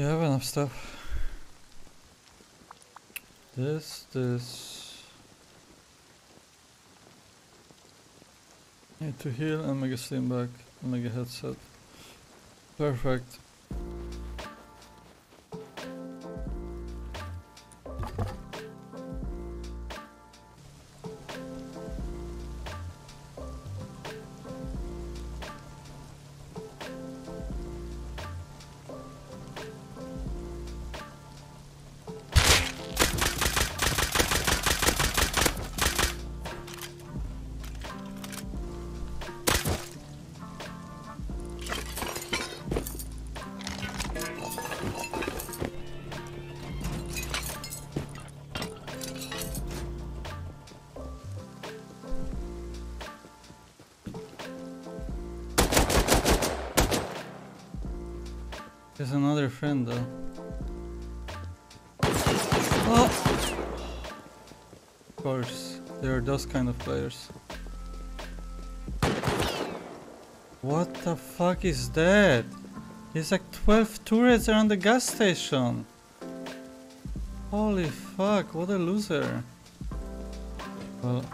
You have enough stuff. This, this. Need to heal and make a slim back make a headset. Perfect. There's another friend though. Oh! Of course, there are those kind of players. What the fuck is that? There's like 12 turrets around the gas station. Holy fuck, what a loser. Well,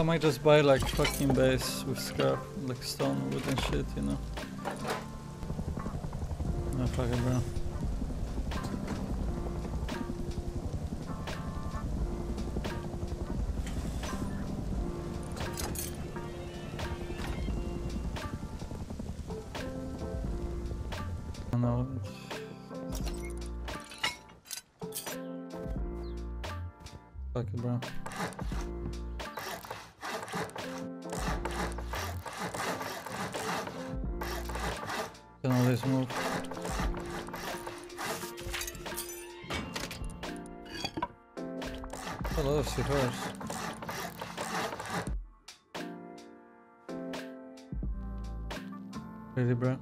I might just buy like fucking base with scrap, like stone, wood and shit, you know. No fuck it, bro. Can all always move. A lot of cigars. Really, bro?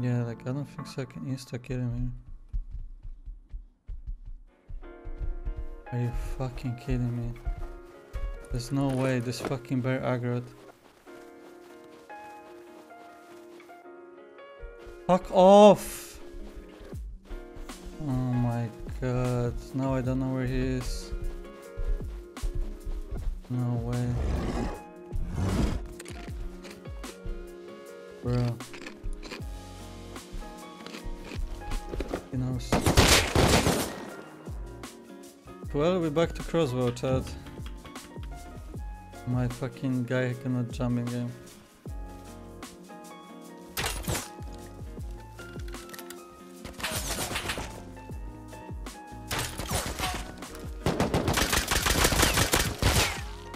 Yeah, like I don't think so I can insta kill him here. Are you fucking kidding me? There's no way this fucking bear aggroed. Fuck off! Oh my god, now I don't know where he is. No way. Bro. He knows. Well, we're back to crossbow, Chad. My fucking guy cannot jump in game.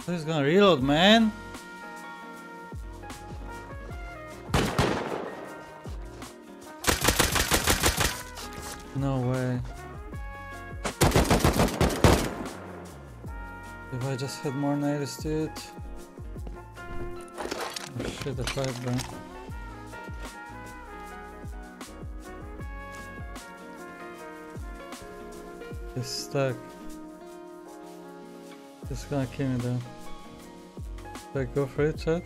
He's gonna reload, man. No way. If I just had more nades to it. Oh shit, I tried, bro. It's stuck. It's gonna kill me though. Should I go for it, Chad?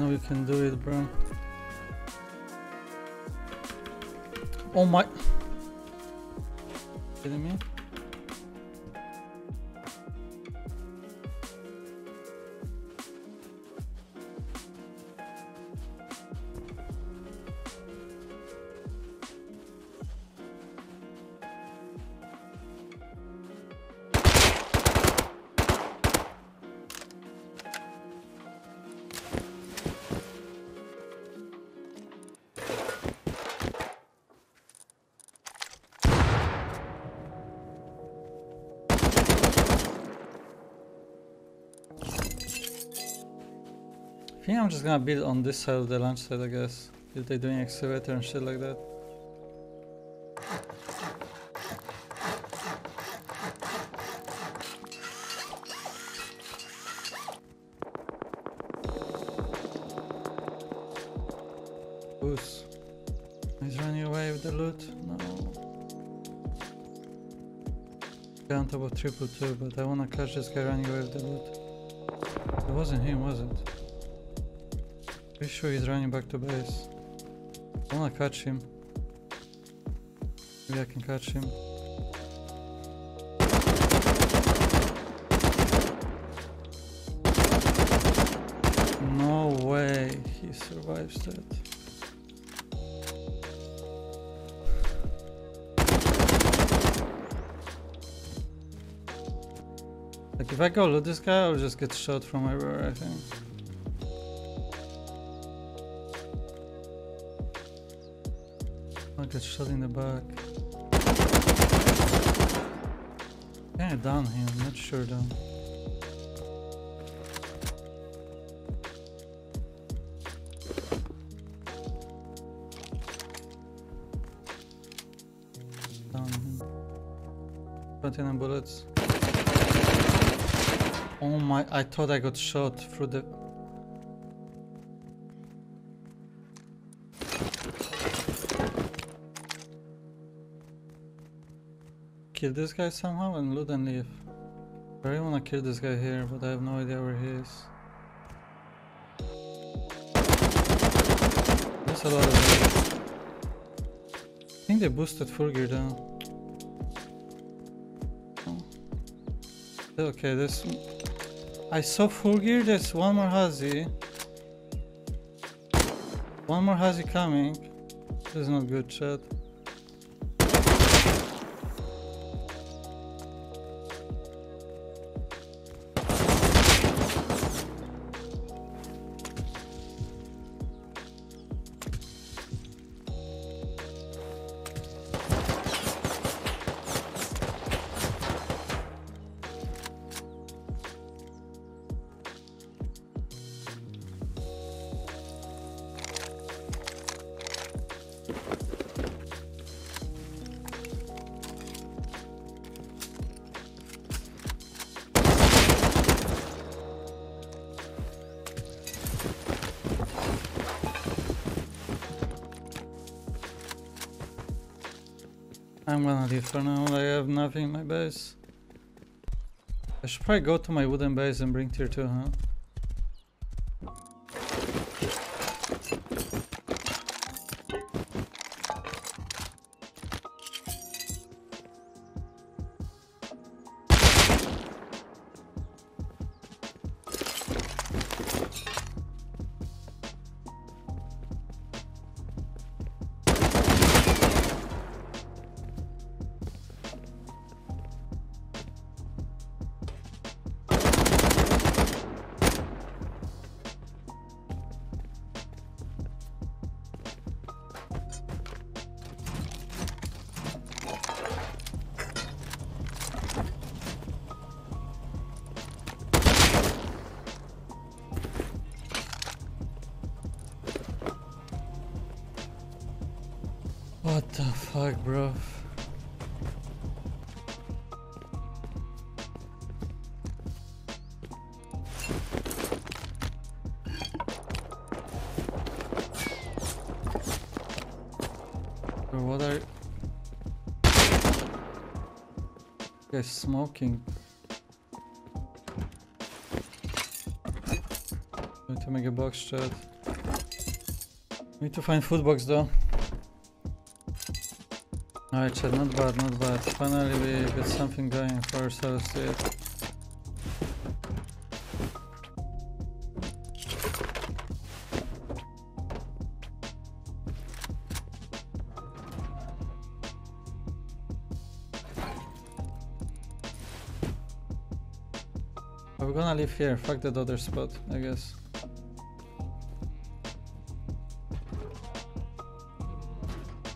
Know you can do it, bro. Oh my... Kidding me? Think I'm just gonna build on this side of the launch site, I guess. If they're doing excavator and shit like that. Goose. He's running away with the loot. No. On top of triple two, but I wanna catch this guy running away with the loot. It wasn't him, was it? Pretty sure he's running back to base. I wanna catch him. Maybe I can catch him. No way he survives that. Like if I go loot this guy, I'll just get shot from everywhere, I think. Get shot in the back. I down him? Not sure though. Down him. 29 bullets. Oh my, I thought I got shot through the... Kill this guy somehow and loot and leave. I really wanna kill this guy here, but I have no idea where he is. There's a lot of. I think they boosted full gear down. Oh. Okay, this I saw full gear, there's one more Hazi. One more Hazi coming. This is not good chat. I'm gonna leave for now, I have nothing in my base. I should probably go to my wooden base and bring tier 2, huh? Fuck, bro? What are you smoking? Need to make a box chat. Need to find food box though. Alright, chat, not bad, not bad. Finally we get something going for ourselves here. We're gonna leave here, fuck that other spot, I guess.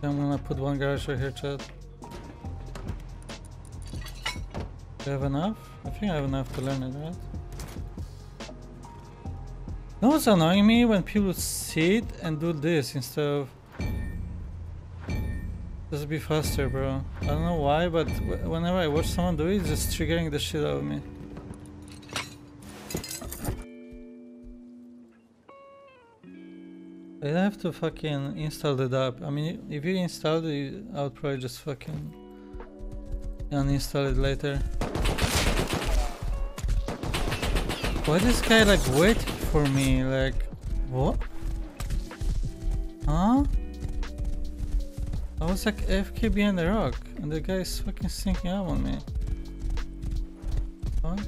I'm gonna put one garage right here, chat. Do you have enough? I think I have enough to learn it, right? No, what's annoying me when people sit and do this instead of just be faster, bro. I don't know why, but whenever I watch someone do it, it's just triggering the shit out of me. I have to fucking install the app. I mean, if you install it, I would probably just fucking uninstall it later. Why this guy like waiting for me? Like, what? Huh? I was like AFK behind the rock, and the guy is fucking sneaking up on me. Fuck.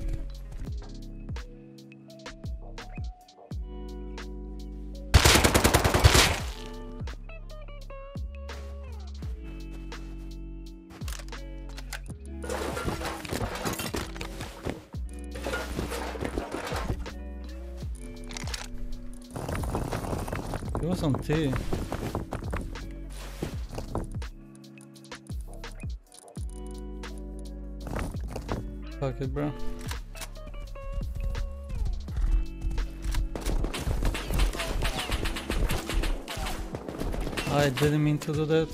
He was on T. Fuck it, bro. I didn't mean to do that.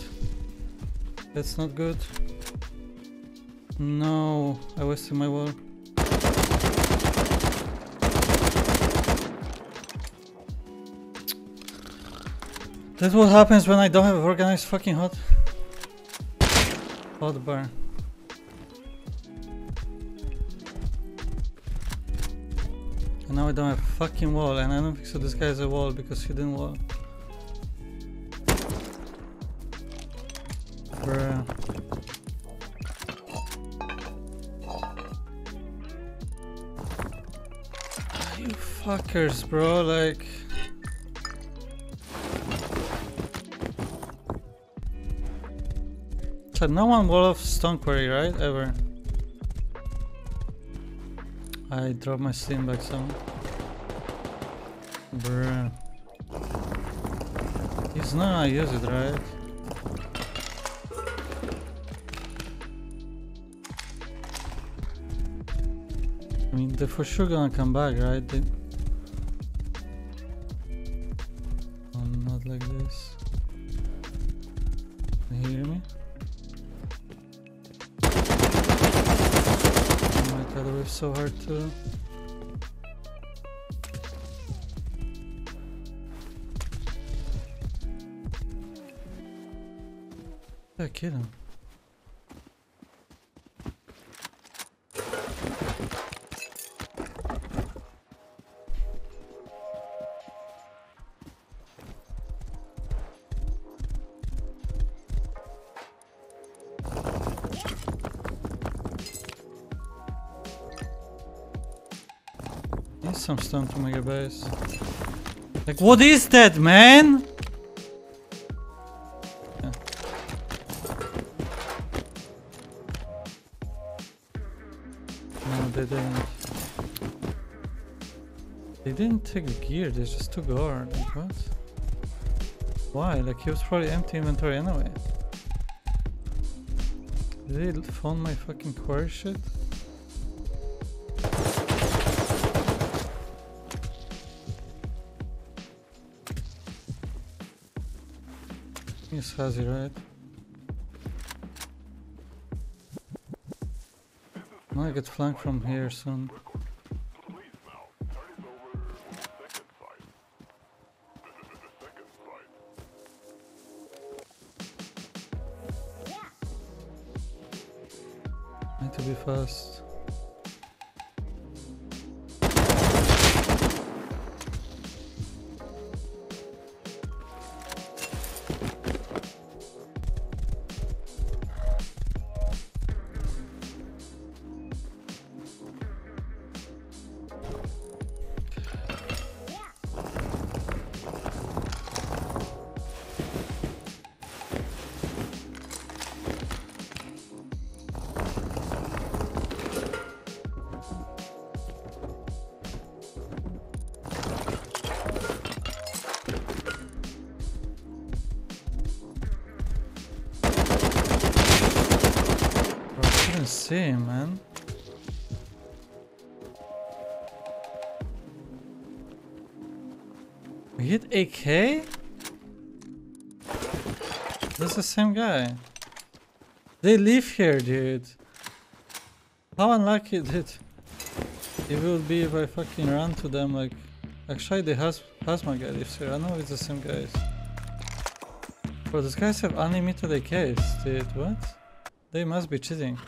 That's not good. No, I wasted my wall. That's what happens when I don't have organized fucking hot hot bar. And now I don't have fucking wall and I don't think so this guy has a wall because he didn't wall. Bruh. You fuckers, bro, like... So no one wall of stone quarry, right? Ever. I dropped my steam back some. Bruh. He's not gonna use it, right? I mean, they're for sure gonna come back, right? They... Oh, not like this. Can you hear me? God, so hard to... I killed him. Some stone oh to make a base. Like, what is that, man? Yeah. No, they didn't. They didn't take gear, they just took ore. Like, what? Why? Like, he was probably empty inventory anyway. Did they phone my fucking quarry shit? It's Hazy, right? I get flanked from here soon. Need to be fast. Hit AK? That's the same guy. They live here, dude. How unlucky did it would be if I fucking run to them like... Actually, the Has Hazma guy lives here. I know it's the same guys. Bro, these guys have unlimited AKs, dude. What? They must be cheating.